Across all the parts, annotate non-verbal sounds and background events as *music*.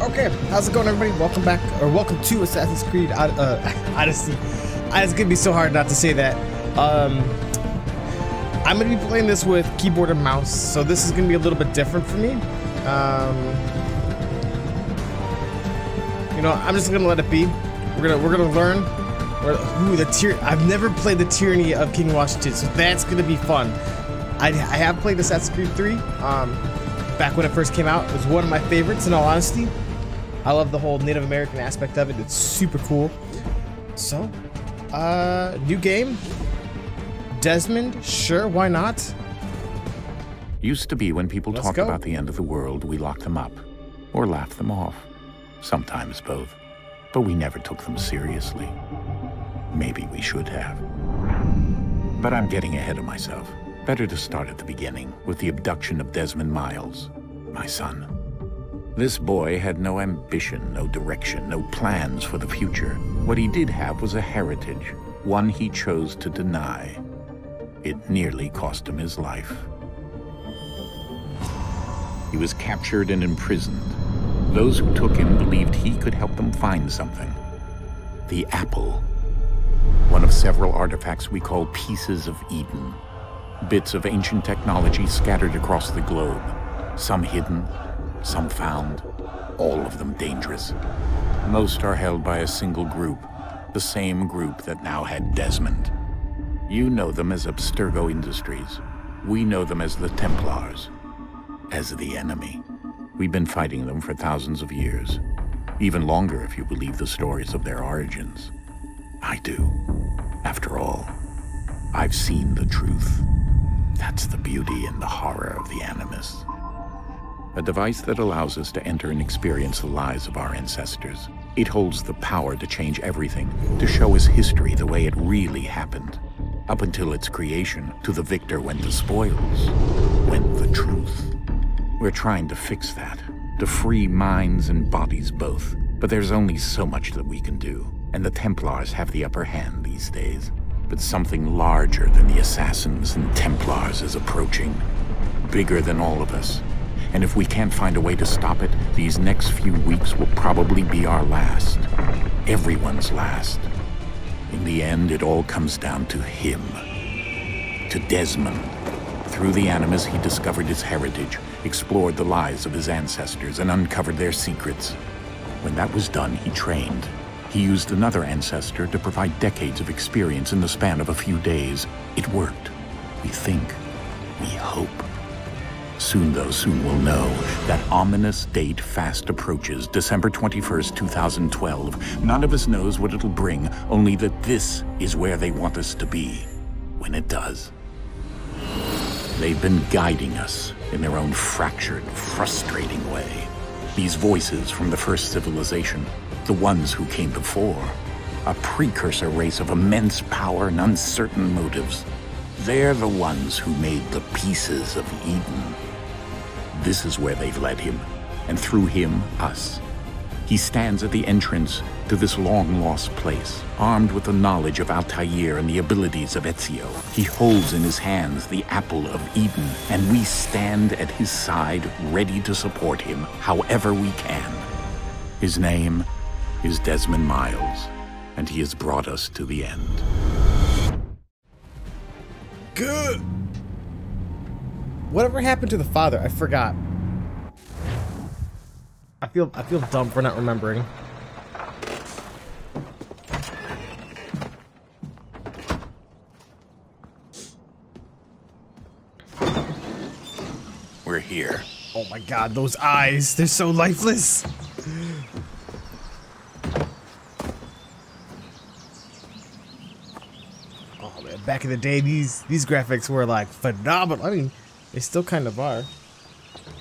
Okay, how's it going, everybody? Welcome back, or welcome to Assassin's Creed uh, *laughs* Odyssey. It's gonna be so hard not to say that. Um, I'm gonna be playing this with keyboard and mouse, so this is gonna be a little bit different for me. Um, you know, I'm just gonna let it be. We're gonna we're gonna learn. We're, ooh, the tyr I've never played the Tyranny of King Washington, so that's gonna be fun. I, I have played Assassin's Creed 3. Um, back when it first came out, it was one of my favorites. In all honesty, I love the whole Native American aspect of it. It's super cool. So, uh, new game. Desmond, sure, why not? Used to be when people Let's talked go. about the end of the world, we locked them up. Or laughed them off. Sometimes both. But we never took them seriously. Maybe we should have. But I'm getting ahead of myself. Better to start at the beginning, with the abduction of Desmond Miles, my son. This boy had no ambition, no direction, no plans for the future. What he did have was a heritage, one he chose to deny. It nearly cost him his life. He was captured and imprisoned. Those who took him believed he could help them find something. The apple. One of several artifacts we call pieces of Eden. Bits of ancient technology scattered across the globe. Some hidden, some found, all of them dangerous. Most are held by a single group, the same group that now had Desmond. You know them as Abstergo Industries. We know them as the Templars, as the enemy. We've been fighting them for thousands of years, even longer if you believe the stories of their origins. I do. After all, I've seen the truth. That's the beauty and the horror of the Animus. A device that allows us to enter and experience the lives of our ancestors. It holds the power to change everything, to show us history the way it really happened. Up until its creation, to the victor went the spoils, went the truth. We're trying to fix that, to free minds and bodies both. But there's only so much that we can do, and the Templars have the upper hand these days. But something larger than the Assassins and Templars is approaching, bigger than all of us. And if we can't find a way to stop it, these next few weeks will probably be our last. Everyone's last. In the end, it all comes down to him. To Desmond. Through the Animus, he discovered his heritage, explored the lives of his ancestors, and uncovered their secrets. When that was done, he trained. He used another ancestor to provide decades of experience in the span of a few days. It worked. We think. We hope. Soon, though, soon we'll know. That ominous date fast approaches, December 21st, 2012. None of us knows what it'll bring, only that this is where they want us to be. When it does. They've been guiding us in their own fractured, frustrating way. These voices from the first civilization, the ones who came before, a precursor race of immense power and uncertain motives. They're the ones who made the pieces of Eden. This is where they've led him, and through him, us. He stands at the entrance to this long-lost place, armed with the knowledge of Altair and the abilities of Ezio. He holds in his hands the Apple of Eden, and we stand at his side, ready to support him however we can. His name is Desmond Miles, and he has brought us to the end. Good. Whatever happened to the father? I forgot. I feel I feel dumb for not remembering. We're here. Oh my god, those eyes, they're so lifeless. Oh man, back in the day these these graphics were like phenomenal. I mean, they still kind of are.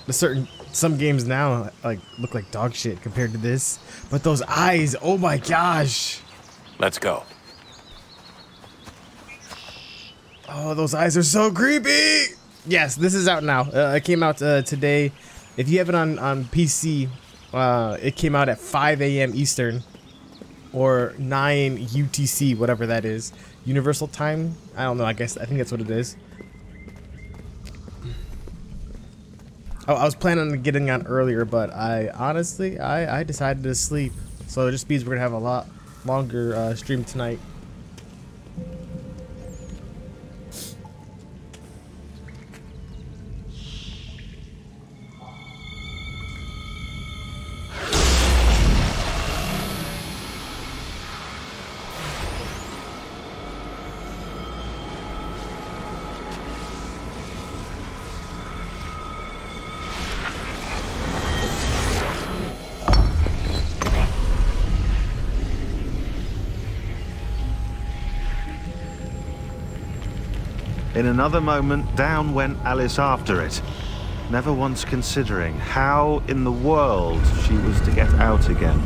The certain some games now like look like dog shit compared to this, but those eyes, oh my gosh. Let's go. Oh, those eyes are so creepy. Yes, this is out now. Uh, it came out uh, today. If you have it on on PC, uh, it came out at 5 a.m. Eastern or 9 UTC, whatever that is. Universal time? I don't know. I guess I think that's what it is. I, I was planning on getting on earlier, but I honestly, I, I decided to sleep. So it just means we're gonna have a lot longer uh, stream tonight. In another moment, down went Alice after it, never once considering how in the world she was to get out again.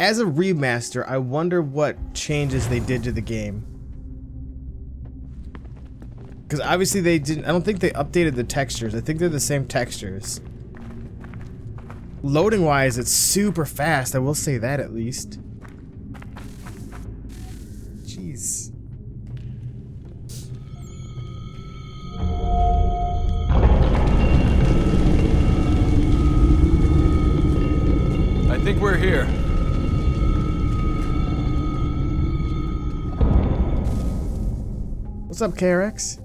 As a remaster, I wonder what changes they did to the game. Because obviously they didn't, I don't think they updated the textures. I think they're the same textures. Loading wise, it's super fast. I will say that at least. Jeez. I think we're here. What's up, KRX?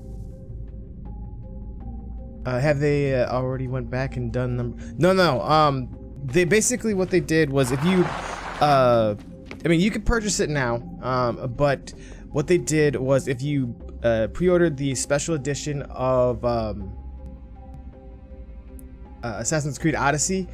Uh, have they uh, already went back and done them? No, no. Um, they basically what they did was if you, uh, I mean, you could purchase it now. Um, but what they did was if you uh, pre-ordered the special edition of um, uh, Assassin's Creed Odyssey,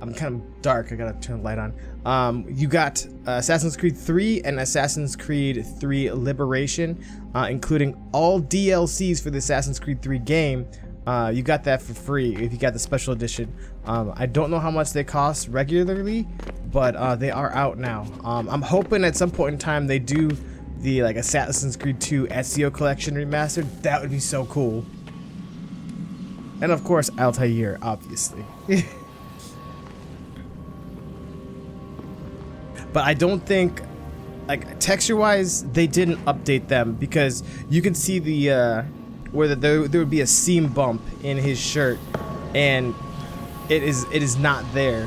I'm kind of dark. I gotta turn the light on. Um, you got uh, Assassin's Creed 3 and Assassin's Creed 3 Liberation, uh, including all DLCs for the Assassin's Creed 3 game. Uh, you got that for free if you got the special edition. Um, I don't know how much they cost regularly, but uh, they are out now. Um, I'm hoping at some point in time they do the like a Assassin's Creed 2 Ezio Collection remastered. That would be so cool. And of course, Altair, obviously. *laughs* but I don't think like texture wise they didn't update them because you can see the uh, where the, there, there would be a seam bump in his shirt and it is it is not there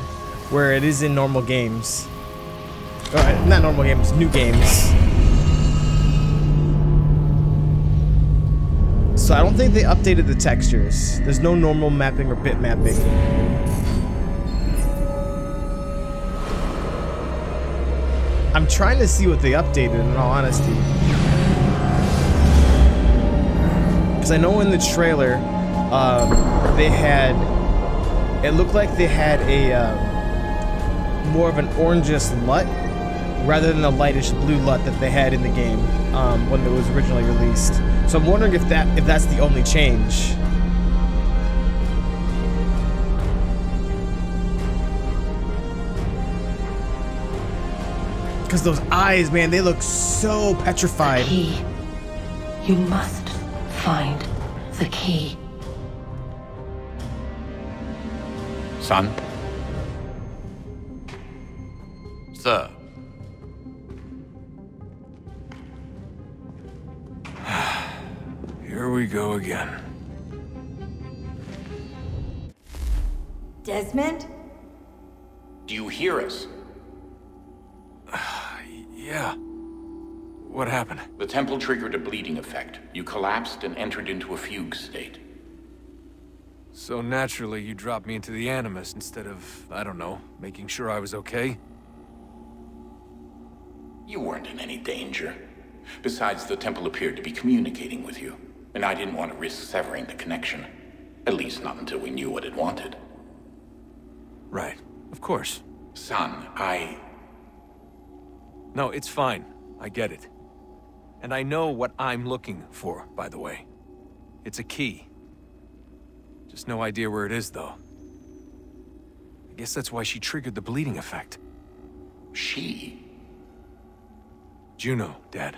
where it is in normal games. Uh, not normal games new games. So I don't think they updated the textures. There's no normal mapping or bit mapping. I'm trying to see what they updated in all honesty Because I know in the trailer, um, they had, it looked like they had a, uh, more of an orangish LUT rather than the lightish blue LUT that they had in the game um, when it was originally released. So I'm wondering if that if that's the only change. Because those eyes, man, they look so petrified. The key. You must find the key. Son? Sir. *sighs* Here we go again. Desmond? Do you hear us? *sighs* Yeah. What happened? The temple triggered a bleeding effect. You collapsed and entered into a fugue state. So naturally, you dropped me into the Animus instead of, I don't know, making sure I was okay? You weren't in any danger. Besides, the temple appeared to be communicating with you, and I didn't want to risk severing the connection. At least not until we knew what it wanted. Right. Of course. Son, I... No, it's fine. I get it. And I know what I'm looking for, by the way. It's a key. Just no idea where it is, though. I guess that's why she triggered the bleeding effect. She? Juno, Dad.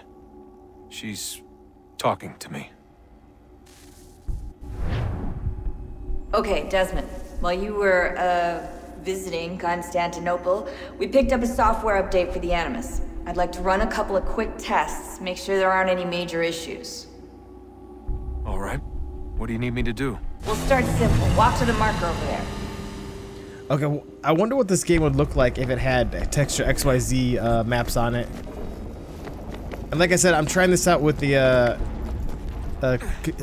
She's talking to me. Okay, Desmond. While you were, uh, visiting Constantinople, we picked up a software update for the Animus. I'd like to run a couple of quick tests, make sure there aren't any major issues. All right. What do you need me to do? We'll start simple. Walk to the marker over there. Okay, I wonder what this game would look like if it had texture XYZ uh, maps on it. And like I said, I'm trying this out with the uh, uh,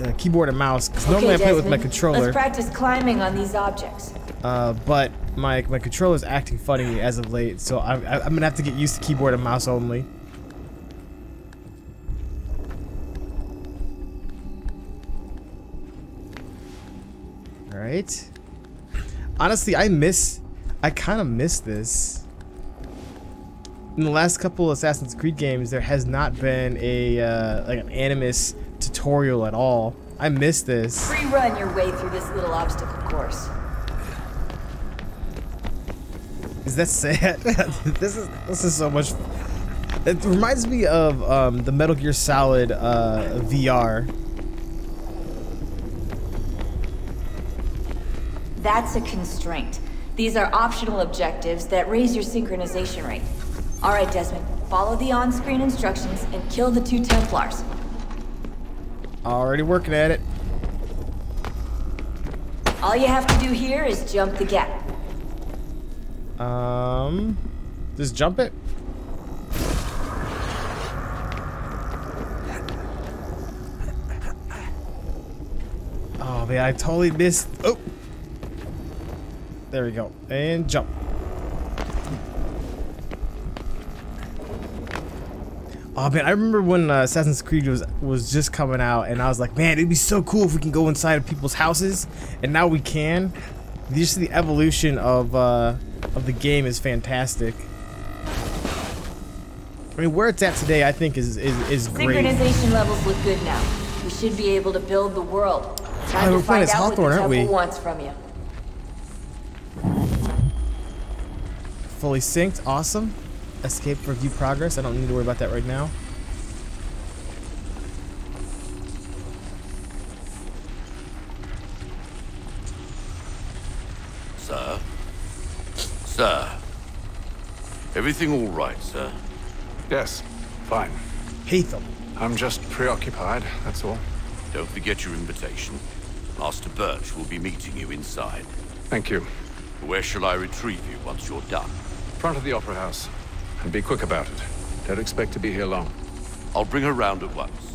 uh, keyboard and mouse because normally I play with my Desmond, controller, Let's practice climbing on these objects. uh, but my my controller is acting funny as of late, so I, I, I'm gonna have to get used to keyboard and mouse only. All right. Honestly, I miss, I kind of miss this. In the last couple Assassin's Creed games, there has not been a uh, like an Animus tutorial at all. I miss this. Free run your way through this little obstacle course. Is that sad? *laughs* this is this is so much. It reminds me of um, the Metal Gear Solid uh, VR. That's a constraint. These are optional objectives that raise your synchronization rate. All right, Desmond, follow the on-screen instructions and kill the two Templars. Already working at it. All you have to do here is jump the gap. Um, just jump it. Oh man, I totally missed. Oh, there we go, and jump. Oh man, I remember when uh, Assassin's Creed was was just coming out, and I was like, man, it'd be so cool if we can go inside of people's houses, and now we can. Just the evolution of uh, of the game is fantastic. I mean, where it's at today, I think is is, is great. Synchronization levels look good now. We should be able to build the world. Time Oh, to we're find out Hawthorne, what the aren't we? temple wants from you. Fully synced, awesome. Escape for view progress. I don't need to worry about that right now. Everything all right, sir? Yes, fine. Haytham. I'm just preoccupied, that's all. Don't forget your invitation. Master Birch will be meeting you inside. Thank you. Where shall I retrieve you once you're done? Front of the Opera House. And be quick about it. Don't expect to be here long. I'll bring her round at once.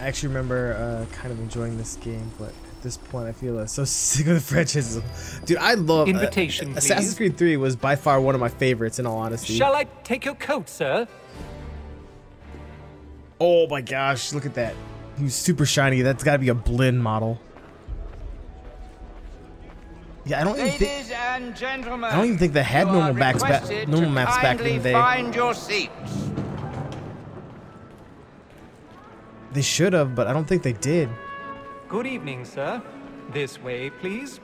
I actually remember uh, kind of enjoying this game, but at this point, I feel uh, so *laughs* sick of the franchise. Dude, I love uh, Invitation, Assassin's. Creed 3 was by far one of my favorites, in all honesty. Shall I take your coat, sir? Oh my gosh, look at that. He's super shiny. That's got to be a Blinn model. Yeah, I don't even think and gentlemen, I don't even think they had normal are backs back normal maps back in kindly the day. Find your seats. They should have, but I don't think they did. Good evening, sir. This way, please.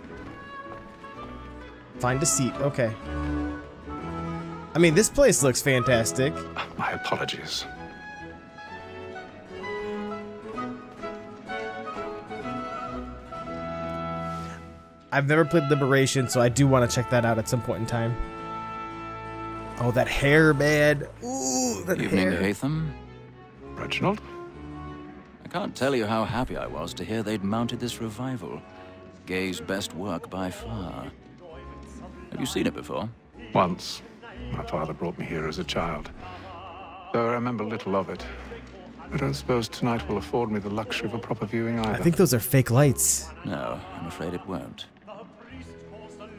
Find a seat. Okay. I mean, this place looks fantastic. My apologies. I've never played Liberation, so I do want to check that out at some point in time. Oh, that hair, man. Ooh, that Evening, hair. Haytham. Reginald? I can't tell you how happy I was to hear they'd mounted this revival. Gay's best work by far. Have you seen it before? Once. My father brought me here as a child. Though I remember little of it. I don't suppose tonight will afford me the luxury of a proper viewing either. I think those are fake lights. No, I'm afraid it won't.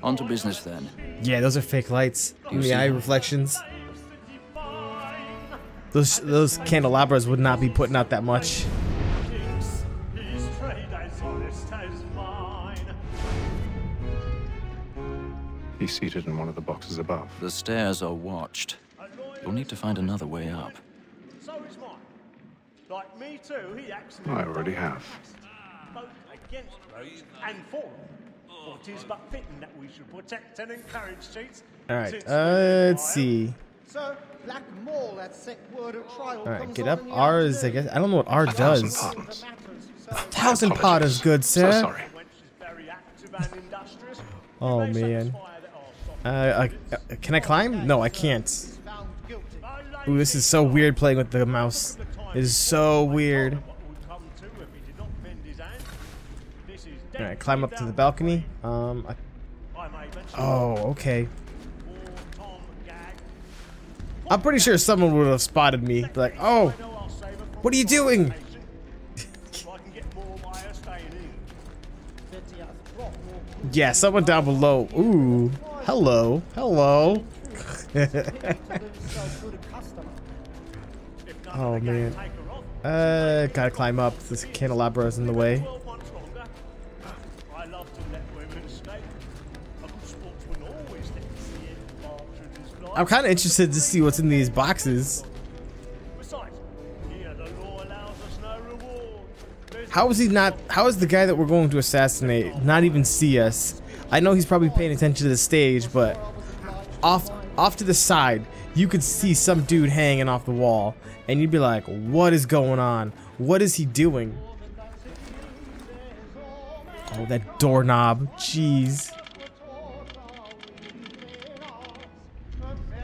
On to business then. Yeah, those are fake lights. Do you the see eye them? reflections. Those those candelabras would not be putting out that much. He's seated in one of the boxes above. The stairs are watched. You'll need to find another way up. So is mine. Like me too, he actually I already have. both against Rose and for them. For it is but fitting that we should protect and encourage cheats. All right, uh, let's see. Sir, Black Mall, that sick word of trial All right, get up. R is, I guess, I don't know what R A thousand does. pardons. Matters, sir. thousand potters, good sir. So sorry. Oh man. Uh, uh, can I climb? No, I can't. Ooh, this is so weird playing with the mouse. It is so weird. Alright, climb up to the balcony. Um, I... Oh, okay. I'm pretty sure someone would have spotted me. Like, oh, what are you doing? *laughs* yeah, someone down below. Ooh, hello, hello. *laughs* oh man. Uh, gotta climb up. This candelabra is in the way. I'm kind of interested to see what's in these boxes. How is he not? How is the guy that we're going to assassinate not even see us? I know he's probably paying attention to the stage, but off off to the side, you could see some dude hanging off the wall, and you'd be like, "What is going on? What is he doing?" Oh, that doorknob. Jeez.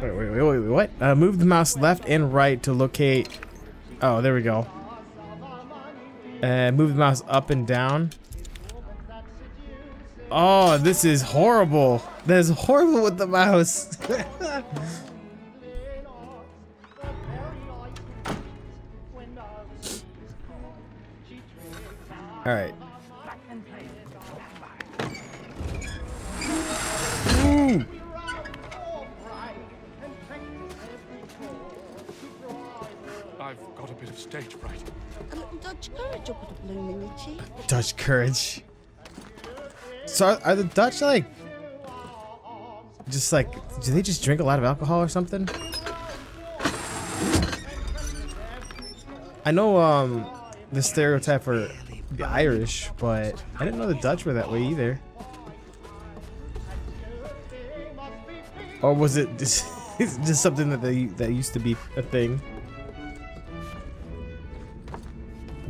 Wait, wait, wait, wait, what? Uh, move the mouse left and right to locate... Oh, there we go. Uh, move the mouse up and down. Oh, this is horrible. That is horrible with the mouse. *laughs* All right. Ooh. I've got a bit of stage fright. A little Dutch courage will put a bloom in your cheek. Dutch courage. So are, the Dutch like just like do they just drink a lot of alcohol or something? I know um the stereotype for the Irish, but I didn't know the Dutch were that way either. Or was it *laughs* just, just something that they that used to be a thing?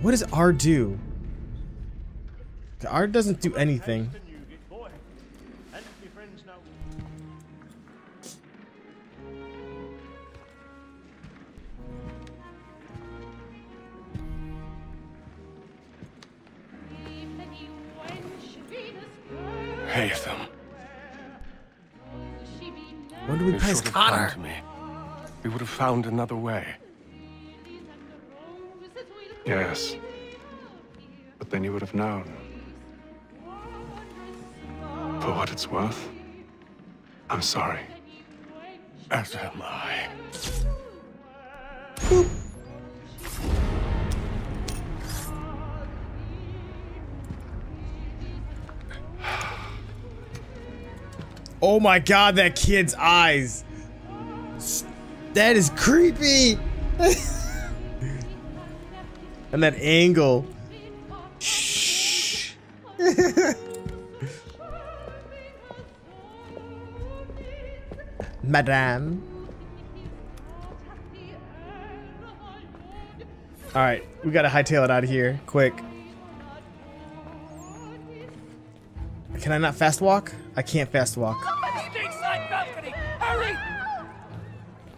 What does R do? R doesn't do anything. When do we You place should have Connor? come to me. We would have found another way. Yes. But then you would have known. For what it's worth, I'm sorry. As am I. Oh my god, that kid's eyes. That is creepy. *laughs* and that angle. Shh. *laughs* Madame. Alright, we gotta hightail it out of here, quick. Can I not fast walk? I can't fast walk.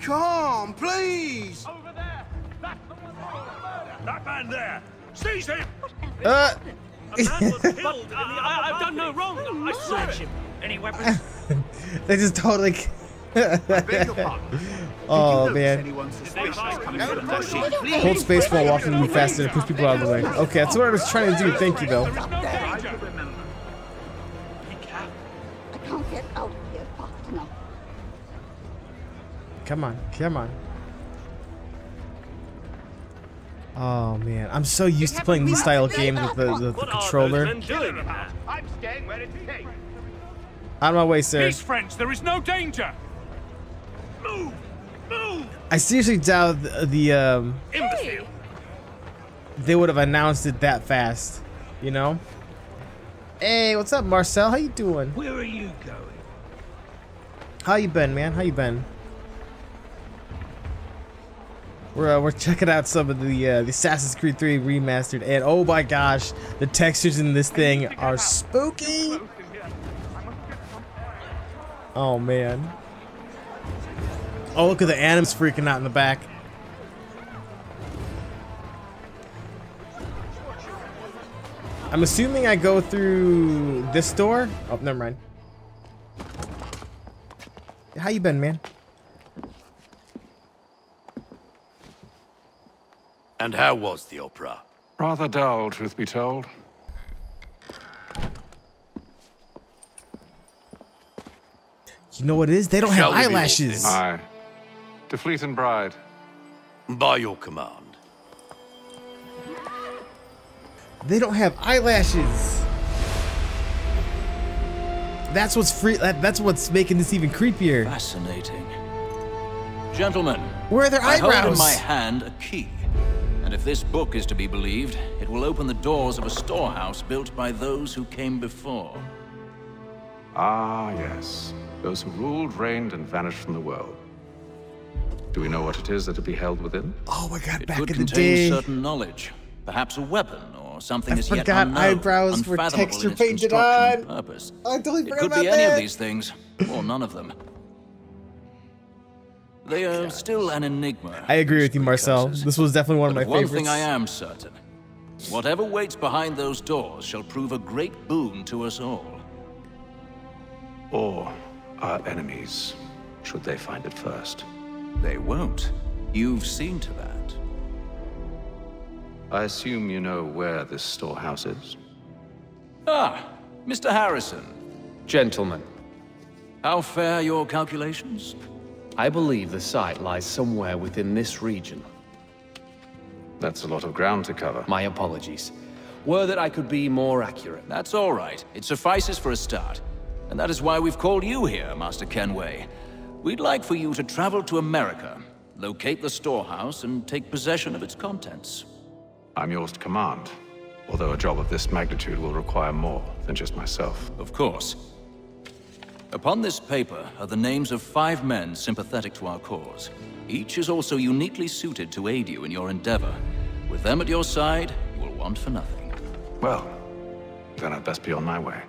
Come, please! Over there. That man there! Seize him! Uh. A man was killed in the I, have done no wrong. I search him. Any weapons? *laughs* they just totally. *laughs* oh man. Hold space while walking faster to push people out of the way. Okay, that's what I was trying to do. Thank you though. Come on, come on. Oh man, I'm so used to playing these style of games with the, the, the controller. I'm staying where it takes. Out of my way, sir. Peace, friends. There is no danger. Move! Move! I seriously doubt the, the um Imbecile! they would have announced it that fast, you know? Hey, what's up, Marcel? How you doing? Where are you going? How you been, man? How you been? We're, uh, we're checking out some of the uh, the Assassin's Creed 3 remastered, and oh my gosh, the textures in this thing are spooky. Oh man. Oh look at the animals freaking out in the back. I'm assuming I go through this door. Oh, never mind. How you been, man? And how was the opera? Rather dull, truth be told. You know what it is? They don't Shall have we be eyelashes. Aye. To Fleet and Bride. By your command. They don't have eyelashes. That's what's free. That, that's what's making this even creepier. Fascinating. Gentlemen, Where are their eyebrows? I hold in my hand a key. And if this book is to be believed, it will open the doors of a storehouse built by those who came before. Ah, yes. Those who ruled, reigned, and vanished from the world. Do we know what it is that will be held within? Oh my god, It back could in the contain day. certain knowledge, perhaps a weapon or something I as yet forgot unknown, eyebrows were unfathomable texture in its painted construction and on. Purpose. I totally It could about be any of these things, or none of them. *laughs* They are still an enigma. I agree with you, Marcel. This was definitely one of my of one favorites. thing I am certain. Whatever waits behind those doors shall prove a great boon to us all. Or our enemies, should they find it first? They won't. You've seen to that. I assume you know where this storehouse is? Ah, Mr. Harrison. Gentlemen, How fare your calculations? I believe the site lies somewhere within this region. That's a lot of ground to cover. My apologies. Were that I could be more accurate. That's all right. It suffices for a start. And that is why we've called you here, Master Kenway. We'd like for you to travel to America, locate the storehouse, and take possession of its contents. I'm yours to command, although a job of this magnitude will require more than just myself. Of course. Upon this paper are the names of five men sympathetic to our cause. Each is also uniquely suited to aid you in your endeavor. With them at your side, you will want for nothing. Well, then I'd best be on my way.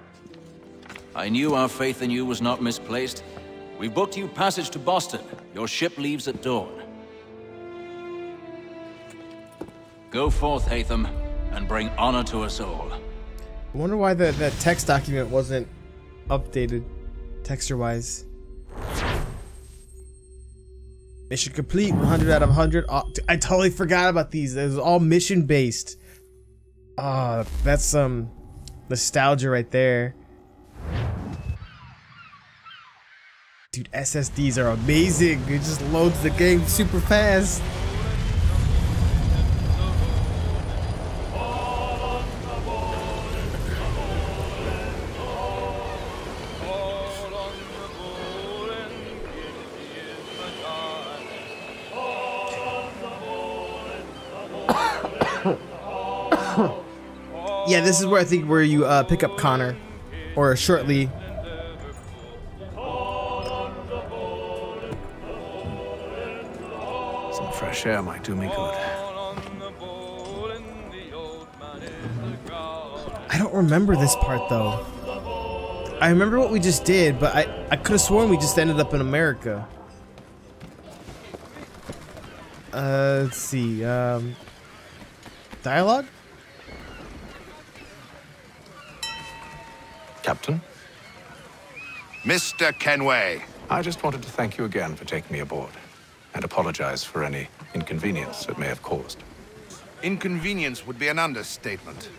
I knew our faith in you was not misplaced. We've booked you passage to Boston. Your ship leaves at dawn. Go forth, Haytham, and bring honor to us all. I wonder why the, that text document wasn't updated texture-wise. Mission complete, 100 out of 100. Oh, I totally forgot about these. It was all mission-based. Ah, that's some nostalgia right there. Dude, SSDs are amazing. It just loads the game super fast. *laughs* Yeah, this is where I think where you uh, pick up Connor, or shortly. Some fresh air might do me good. I don't remember this part though. I remember what we just did, but I I could have sworn we just ended up in America. Uh, let's see. Um, dialogue. Captain? Mr. Kenway. I just wanted to thank you again for taking me aboard, and apologize for any inconvenience it may have caused. Inconvenience would be an understatement.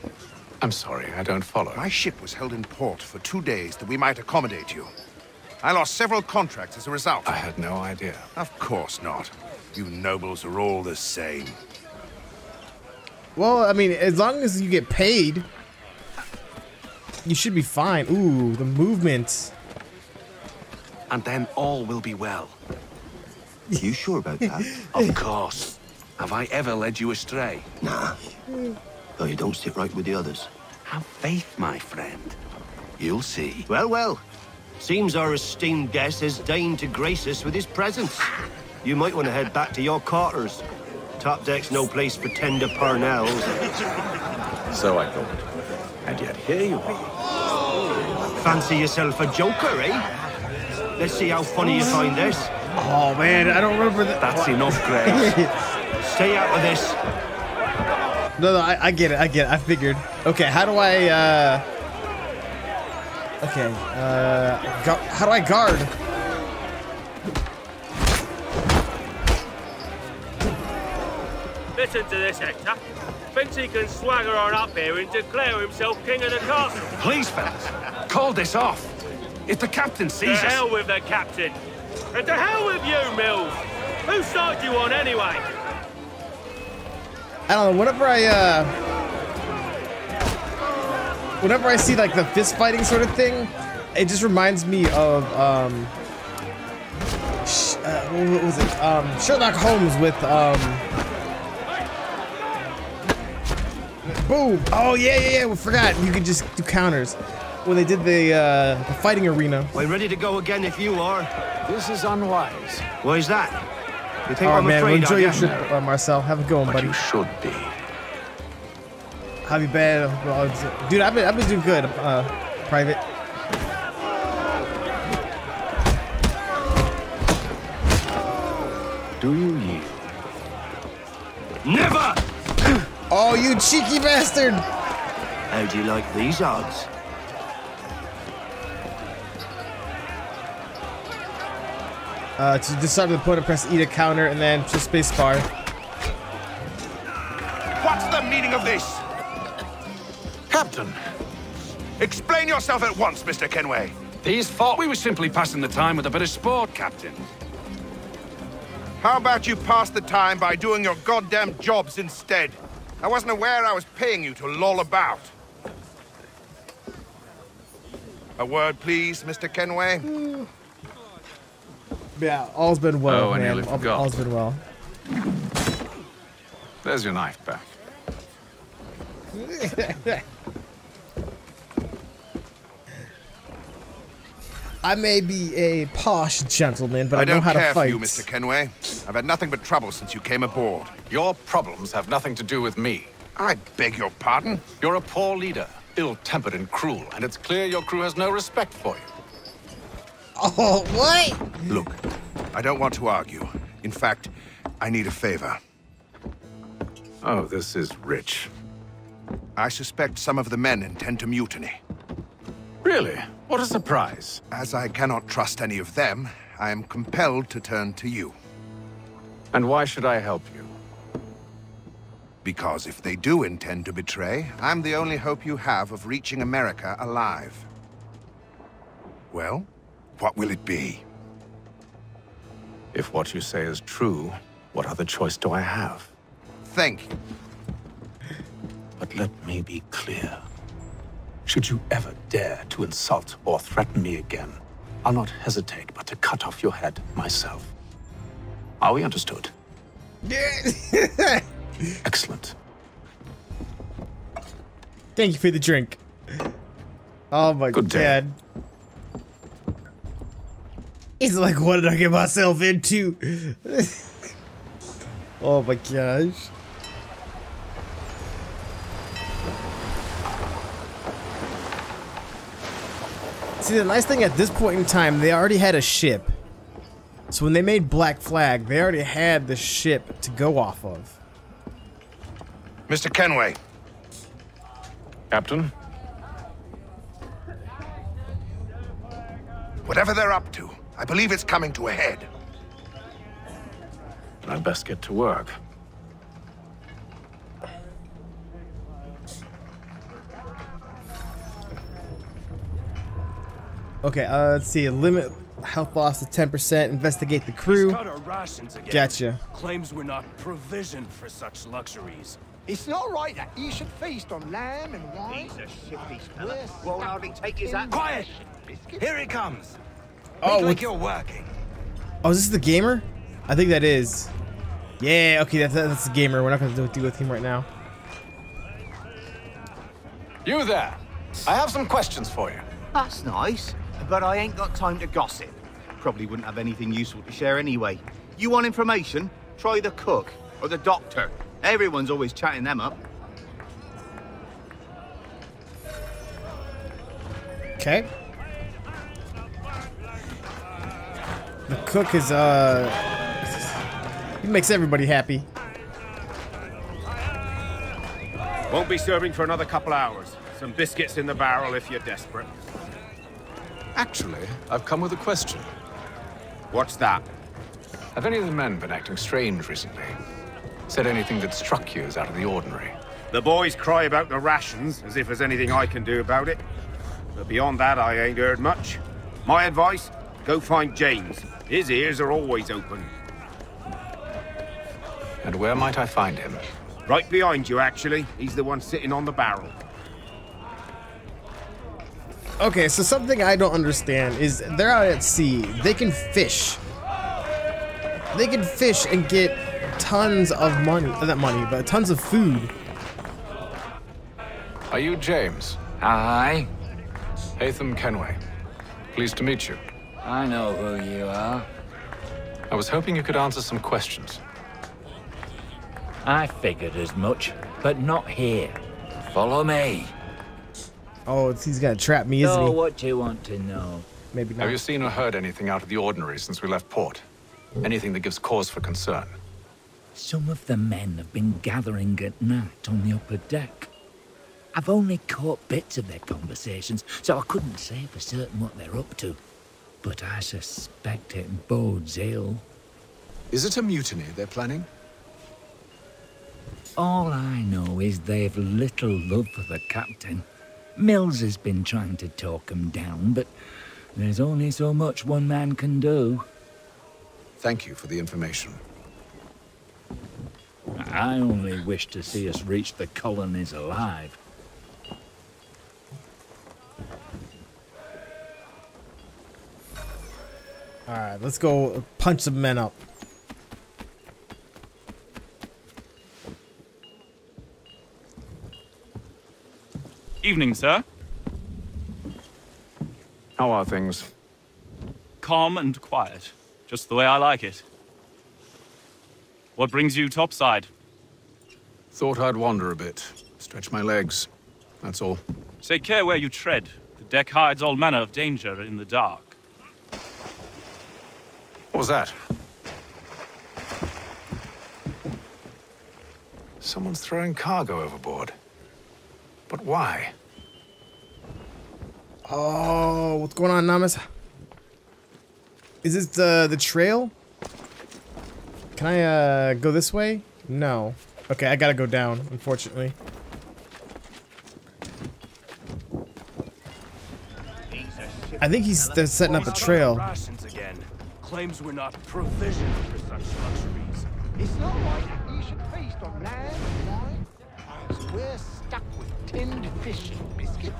I'm sorry, I don't follow. My ship was held in port for two days that we might accommodate you. I lost several contracts as a result. I had no idea. Of course not. You nobles are all the same. Well, I mean, as long as you get paid, you should be fine. Ooh, the movement. And then all will be well. Are You sure about that? *laughs* of course. Have I ever led you astray? Nah. Though you don't sit right with the others. Have faith, my friend. You'll see. Well, well. Seems our esteemed guest has deigned to grace us with his presence. You might want to head back to your quarters. Top deck's no place for tender parnells. So I thought. And yet here you are. Fancy yourself a joker, eh? Let's see how funny you find this. Oh man, I don't remember that. That's enough, Grace. *laughs* Stay out of this. No, no, I, I get it. I get it. I figured. Okay, how do I? uh... Okay, uh, gu- how do I guard? Listen to this, Hector. Thinks he can swagger on up here and declare himself king of the castle. Please, fellas, call this off. If the captain To sees us... hell with the captain. And to hell with you, Mills. Whose side you on anyway? I don't know. Whenever I, uh, whenever I see like the fist fighting sort of thing, it just reminds me of um, uh, what was it? Um, Sherlock Holmes with um. Boom! Oh yeah, yeah, yeah. We forgot. You could just do counters when they did the uh, the fighting arena. We're ready to go again if you are. This is unwise. Why is that? You think All right, I'm man. Well, enjoy of your trip, uh, Marcel. Have a good one, But buddy. you should be. How you been, well, dude? I've been I've been doing good, uh, private. Do you yield? Never! *clears throat* Oh, you cheeky bastard! How do you like these odds? Uh, to decide the opponent, press E to counter, and then just space bar. What's the meaning of this? Captain, Explain yourself at once, Mr. Kenway. these thought we were simply passing the time with a bit of sport, Captain. How about you pass the time by doing your goddamn jobs instead? I wasn't aware I was paying you to loll about. A word, please, Mr. Kenway. Yeah, all's been well, Oh, I man. nearly All- forgot. All's been well. There's your knife back. *laughs* I may be a posh gentleman, but I, I know don't how care to for fight. you, Mr. Kenway. I've had nothing but trouble since you came aboard. Your problems have nothing to do with me. I beg your pardon? You're a poor leader, ill-tempered and cruel, and it's clear your crew has no respect for you. Oh, what? Look, I don't want to argue. In fact, I need a favor. Oh, this is rich. I suspect some of the men intend to mutiny. Really? What a surprise. As I cannot trust any of them, I am compelled to turn to you. And why should I help you? Because if they do intend to betray, I'm the only hope you have of reaching America alive. Well, what will it be? If what you say is true, what other choice do I have? Thank you. But let me be clear. Should you ever dare to insult or threaten me again, I'll not hesitate but to cut off your head myself. Are we understood? *laughs* Excellent. Thank you for the drink. Oh my Good day. God. He's like, what did I get myself into? *laughs* oh my gosh. See, the nice thing at this point in time, they already had a ship. So when they made Black Flag, they already had the ship to go off of. Mr. Kenway, Captain? whatever they're up to, I believe it's coming to a head. I'd best get to work. Okay, uh, let's see. Limit health loss to 10%. Investigate the crew. Cut our rations again. Gotcha. Claims we're not provisioned for such luxuries. It's not right that you should feast on lamb and wine. He's a shifty fella. Won't hardly take his hat. Quiet! Here he comes. Oh, Make like what's- you're working. Oh, is this the gamer? I think that is. Yeah, okay, that's, that's the gamer. We're not gonna do, deal with him right now. You there! I have some questions for you. That's nice, but I ain't got time to gossip. Probably wouldn't have anything useful to share anyway. You want information? Try the cook. or the doctor. Everyone's always chatting them up. Okay. The cook is, uh... He makes everybody happy. Won't be serving for another couple hours. Some biscuits in the barrel if you're desperate. Actually, I've come with a question. What's that? Have any of the men been acting strange recently? Said anything that struck you as out of the ordinary? The boys cry about the rations, as if there's anything I can do about it. But beyond that, I ain't heard much. My advice, go find James. His ears are always open. And where might I find him? Right behind you, actually. He's the one sitting on the barrel. Okay, so something I don't understand is they're out at sea. They can fish. They can fish and get tons of money. Not money, but tons of food. Are you James? Hi. Haytham Kenway. Pleased to meet you. I know who you are. I was hoping you could answer some questions. I figured as much, but not here. Follow me. Oh, it's, he's gonna trap me, isn't know he? what you want to know. Maybe not. Have you seen or heard anything out of the ordinary since we left port? Anything that gives cause for concern? Some of the men have been gathering at night on the upper deck. I've only caught bits of their conversations, so I couldn't say for certain what they're up to. But I suspect it bodes ill. Is it a mutiny they're planning? All I know is they've little love for the captain. Mills has been trying to talk him down, but there's only so much one man can do. Thank you for the information. I only wish to see us reach the colonies alive. Alright, let's go punch some men up. Evening, sir. How are things? Calm and quiet. Just the way I like it. What brings you topside? Thought I'd wander a bit. Stretch my legs. That's all. Take care where you tread. The deck hides all manner of danger in the dark. What was that? Someone's throwing cargo overboard. But why? Oh, what's going on, Namas? Is this the the trail? Can I uh go this way? No. Okay, I gotta go down, unfortunately. I think he's they're setting up a trail. Rations again. Claims we're not provisioned for such luxuries. It's not right that you should feast on lamb and wine, whilst we're stuck with tinned fish and biscuits.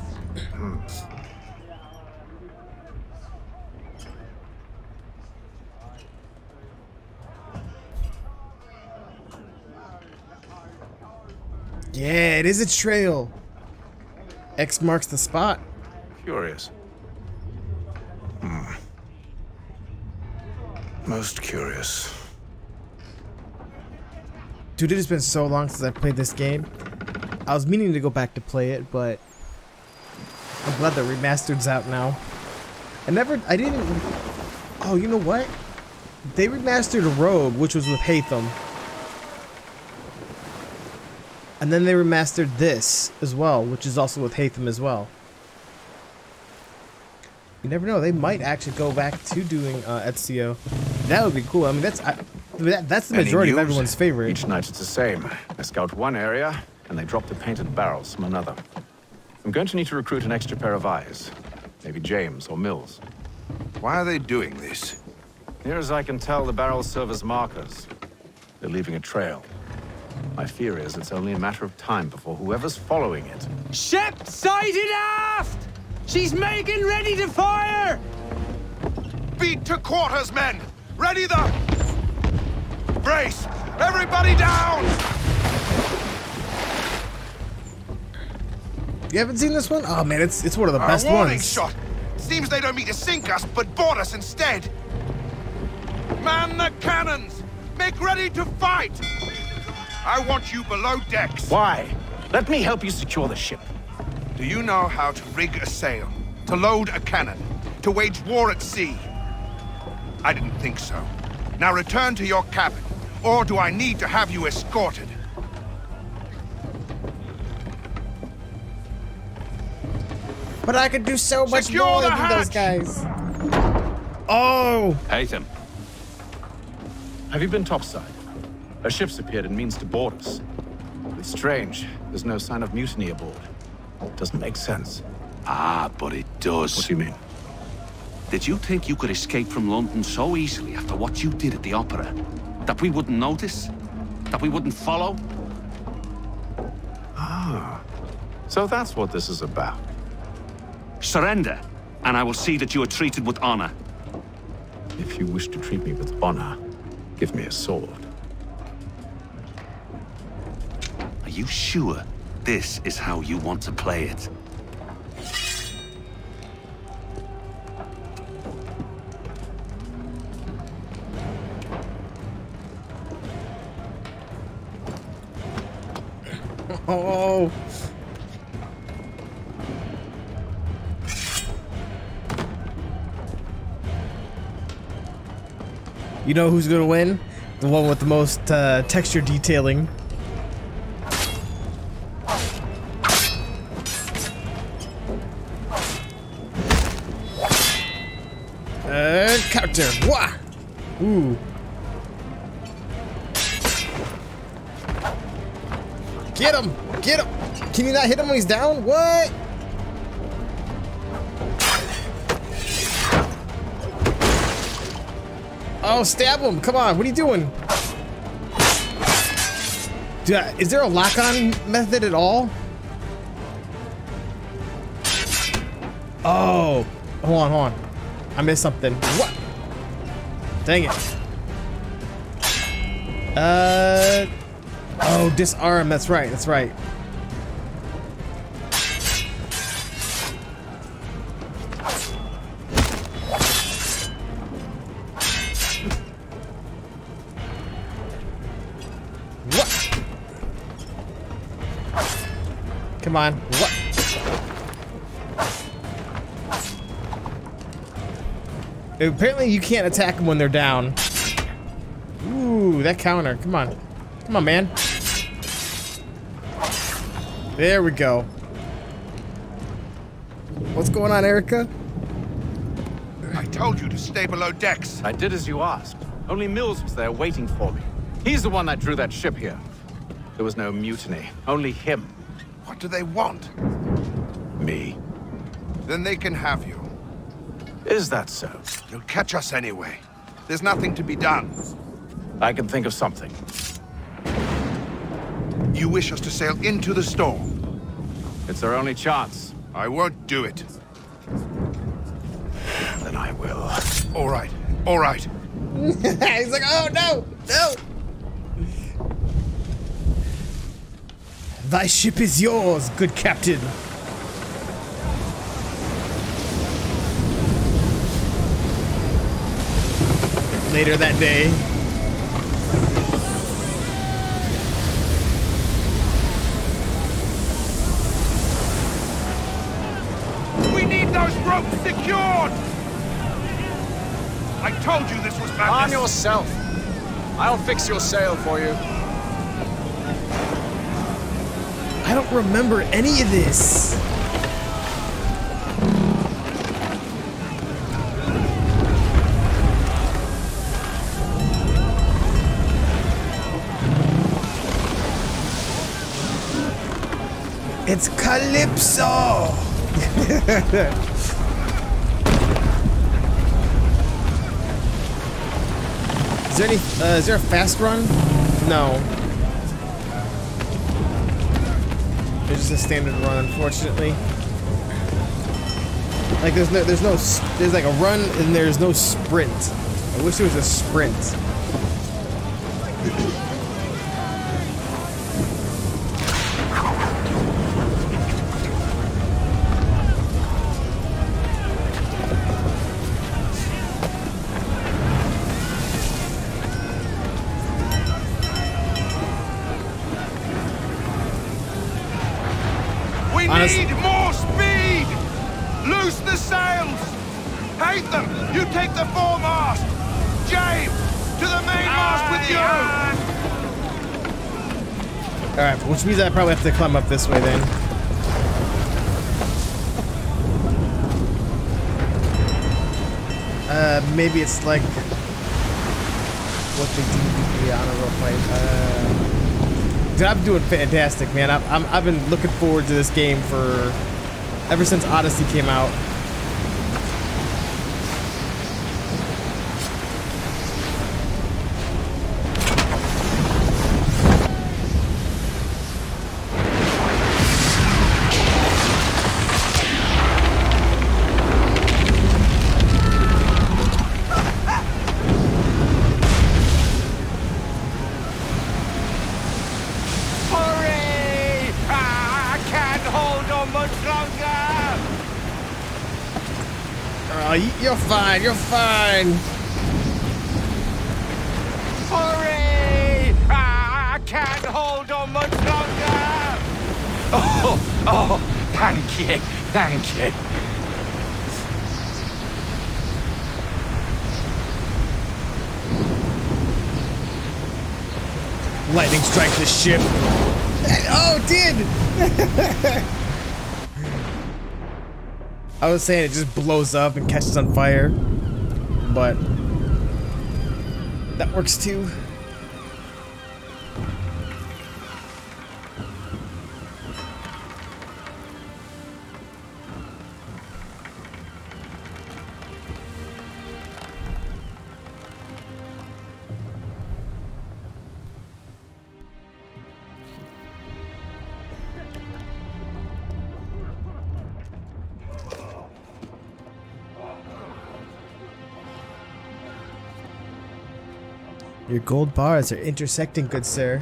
Yeah, it is a trail. X marks the spot. Curious. Most curious. Dude, it has been so long since I played this game. I was meaning to go back to play it, but I'm glad the remastered's out now. I never, I didn't. Oh, you know what? They remastered Rogue, which was with Haytham. And then they remastered this as well, which is also with Haytham as well. You never know; they might actually go back to doing uh, Ezio. That would be cool. I mean, that's I, that, that's the majority of everyone's favorite. Each night it's the same. I scout one area, and they drop the painted barrels from another. I'm going to need to recruit an extra pair of eyes. Maybe James or Mills. Why are they doing this? Near as I can tell, the barrels serve as markers. They're leaving a trail. My fear is it's only a matter of time before whoever's following it. Ship sighted aft! She's making ready to fire! Beat to quarters, men! Ready the... Brace! Everybody down! You haven't seen this one? Oh man, it's it's one of the A best warning ones. shot! Seems they don't mean to sink us, but board us instead! Man the cannons! Make ready to fight! I want you below decks. Why? Let me help you secure the ship. Do you know how to rig a sail? To load a cannon? To wage war at sea? I didn't think so. Now return to your cabin. Or do I need to have you escorted? But I could do so much Secure more the than those guys. Oh! Haytham. Have you been topside? A ship's appeared and means to board us. It's strange. There's no sign of mutiny aboard. Doesn't make sense. Ah, but it does. What do you mean? Did you think you could escape from London so easily after what you did at the opera? That we wouldn't notice? That we wouldn't follow? Ah. So that's what this is about. Surrender, and I will see that you are treated with honor. If you wish to treat me with honor, give me a sword. Are you sure this is how you want to play it? Oh! You know who's gonna win? The one with the most uh, texture detailing. Counter. Wah! Ooh. Get him! Get him! Can you not hit him when he's down? What? Oh, stab him! Come on, what are you doing? Is there a lock-on method at all? Oh, hold on, hold on. I missed something. What? Dang it. Uh, oh, disarm. That's right. That's right. What? Come on. What? Apparently you can't attack them when they're down. Ooh, that counter. Come on. Come on, man. There we go. What's going on, Erica? I told you to stay below decks. I did as you asked. Only Mills was there waiting for me. He's the one that drew that ship here. There was no mutiny. Only him. What do they want? Me. Then they can have you. Is that so? You'll catch us anyway. There's nothing to be done. I can think of something. You wish us to sail into the storm? It's our only chance. I won't do it. Then I will. All right. All right. *laughs* He's like, oh no, no. Thy ship is yours, good captain. Later that day. We need those ropes secured! I told you this was madness. Arm yourself. I'll fix your sail for you. I don't remember any of this. It's Calypso! *laughs* is there any, uh, is there a fast run? No. It's just a standard run, unfortunately. Like there's no, there's no, there's like a run and there's no sprint. I wish there was a sprint. Honest. need more speed! Loose the sails! Hate them! You take the foremast! James, to the mainmast with you! All right, which means I probably have to climb up this way then. Uh, maybe it's like what they do the honor roll fight. Uh, dude, I'm doing fantastic, man. I'm I've been looking forward to this game for ever since Odyssey came out. Fine. Hurry! Ah, I can't hold on much longer! Oh, oh, thank you, thank you. Lightning strike the ship. Oh, it did. *laughs* I was saying it just blows up and catches on fire, but that works too. Your gold bars are intersecting, good sir.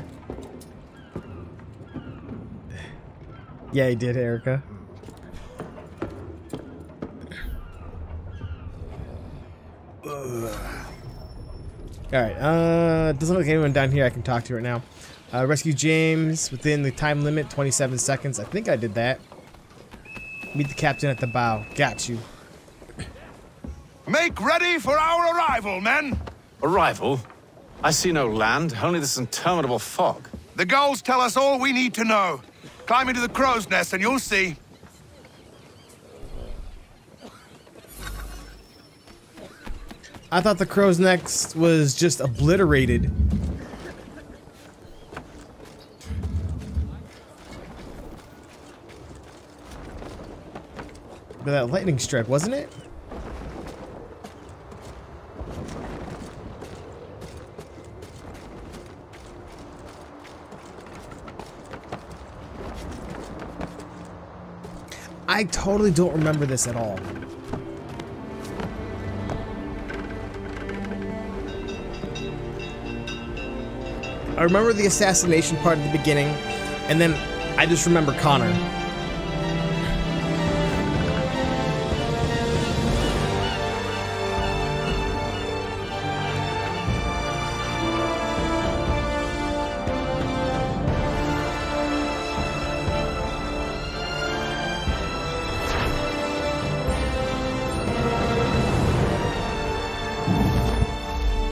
Yeah, he did, Erica. Alright, uh, doesn't look like anyone down here I can talk to right now. Uh, rescue James within the time limit, 27 seconds. I think I did that. Meet the captain at the bow. Got you. Make ready for our arrival, men! Arrival? I see no land, only this interminable fog. The gulls tell us all we need to know. Climb into the crow's nest and you'll see. I thought the crow's nest was just obliterated. But that lightning strike, wasn't it? I totally don't remember this at all. I remember the assassination part at the beginning, and then I just remember Connor.